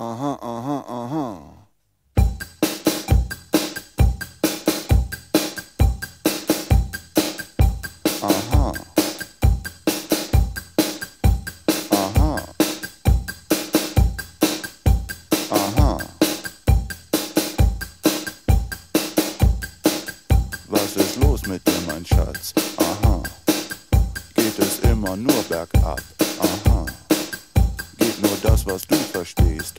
aha, aha, aha. Aha. Aha. Aha. Was ist los mit dir, mein Schatz? Aha. Geht es immer nur bergab? Aha. Geht nur das, was du verstehst.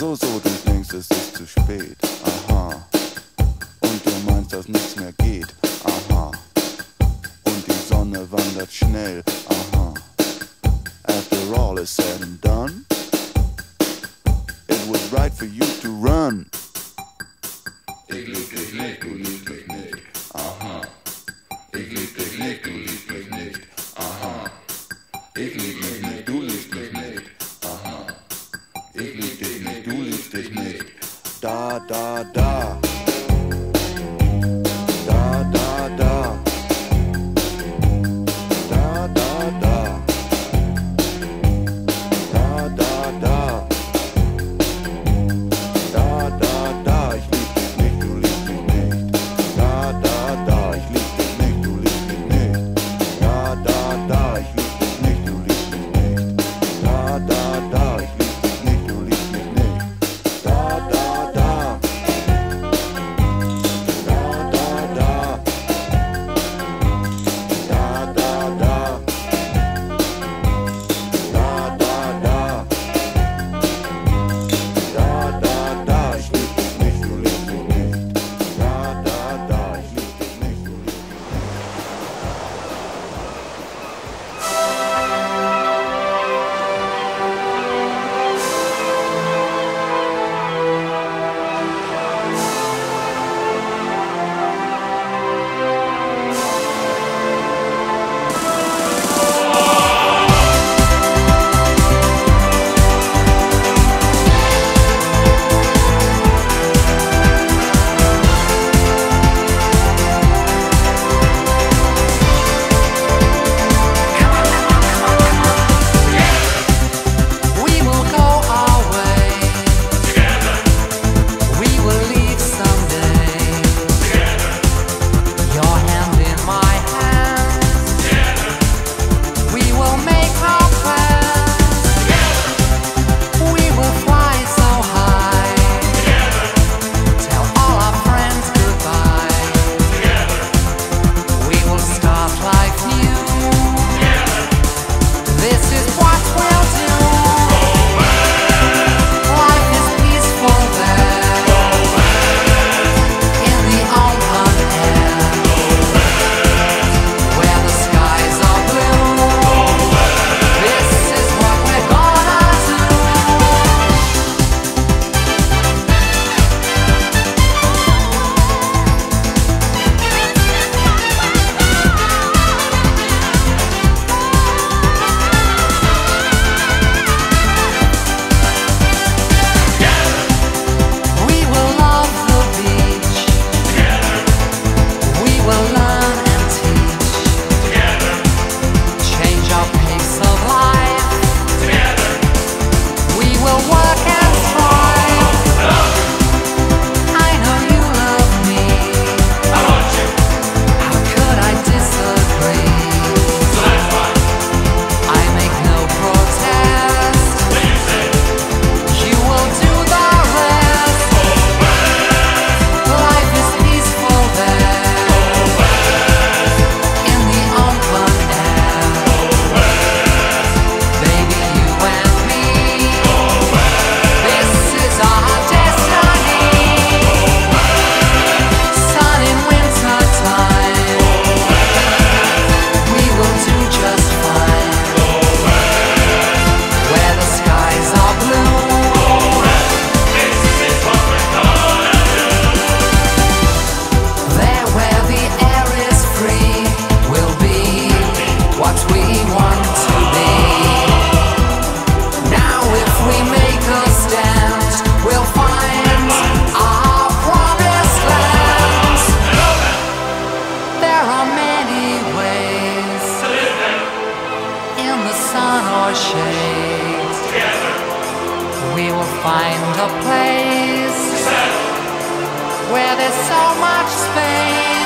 So, so, du denkst, es ist zu spät. Aha. Und du meinst, dass nichts mehr geht. Aha. Uh-huh. Und die Sonne wandert schnell. Aha. Uh-huh. After all is said and done, it was right for you to run. Ich lieb dich nicht, du liebst mich nicht. Aha. Ich lieb dich nicht, find a place where there's so much space.